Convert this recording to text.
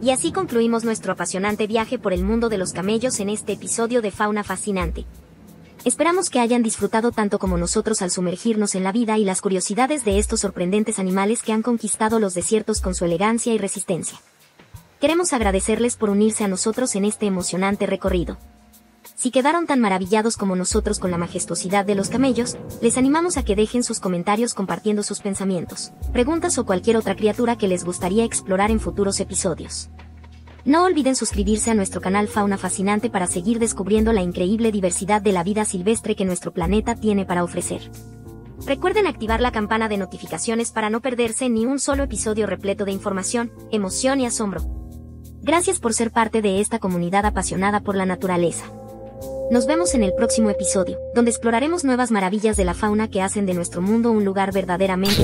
Y así concluimos nuestro apasionante viaje por el mundo de los camellos en este episodio de Fauna Fascinante. Esperamos que hayan disfrutado tanto como nosotros al sumergirnos en la vida y las curiosidades de estos sorprendentes animales que han conquistado los desiertos con su elegancia y resistencia. Queremos agradecerles por unirse a nosotros en este emocionante recorrido. Si quedaron tan maravillados como nosotros con la majestuosidad de los camellos, les animamos a que dejen sus comentarios compartiendo sus pensamientos, preguntas o cualquier otra criatura que les gustaría explorar en futuros episodios. No olviden suscribirse a nuestro canal Fauna Fascinante para seguir descubriendo la increíble diversidad de la vida silvestre que nuestro planeta tiene para ofrecer. Recuerden activar la campana de notificaciones para no perderse ni un solo episodio repleto de información, emoción y asombro. Gracias por ser parte de esta comunidad apasionada por la naturaleza. Nos vemos en el próximo episodio, donde exploraremos nuevas maravillas de la fauna que hacen de nuestro mundo un lugar verdaderamente...